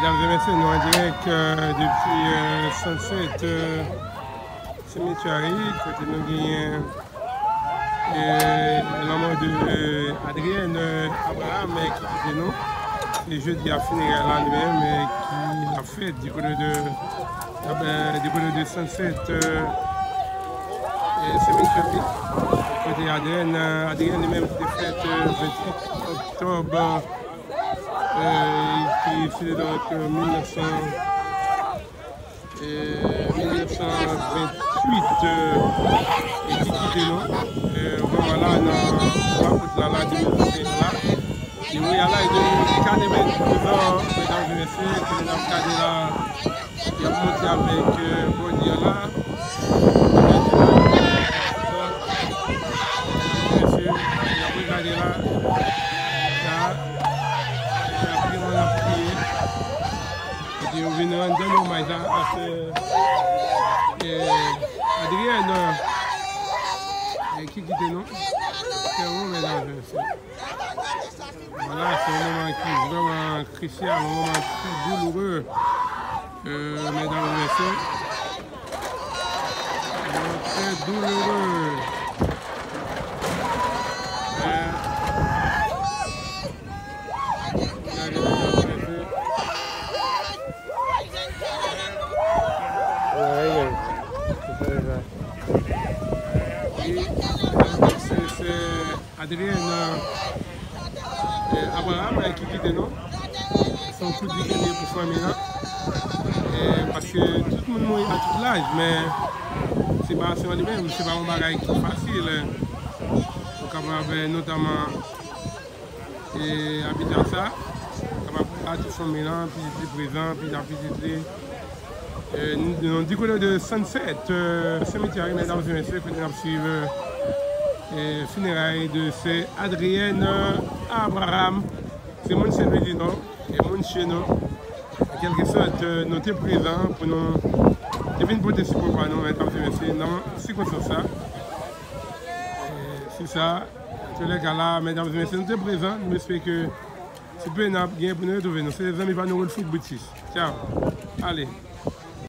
Mesdames et messieurs, nous en direct euh, depuis euh, Sunset euh, Cemetery, côté nous gagnons la mort de Adrienne Abraham qui était nous. Le jeudi à funéraire là lui-même qui l'a fait du côté de, du côté de Sunset Cemetery. Côté Adrienne, Adrienne lui-même qui était faite le 28 octobre qui fut donc 1900, et 1928 et qui quittait nous. Voilà, on a la démocratie là. Et oui, là, il y a des cadets dedans, mesdames et messieurs, que nous avons cadets là, qui a monté avec Boniala. Yo vin an den yo may zan ase Adrien ki kite nou Se ou men an jen se Wala se un moman ki vreman krisyan Un moman ki douloureux Mesdames et messieurs Très douloureux Se Adrien Abraham ki gide nou Son kout di genye pou fwa mi la Paske tout moun nou a tout laj Men se ba se wali men Se ba ou bagay ki fasil Ou kabab notaman E abitan sa Kabab a tout fwa mi la Pi di prezant, pi da pi di tre du côté de Sunset, euh, cimetière, mesdames et messieurs, que nous suivre et funérailles de c'est Adrienne Abraham. C'est mon service non et mon chez nous. En quelque sorte, nous sommes présents pour nous. Viens pour te pour nous, mesdames et messieurs, dans ces circonstances. C'est ça. Tous les cas là, mesdames et messieurs, nous sommes présents. Nous espérons que c'est bien pour nous retrouver. C'est les amis par nous, foot Ciao. Allez.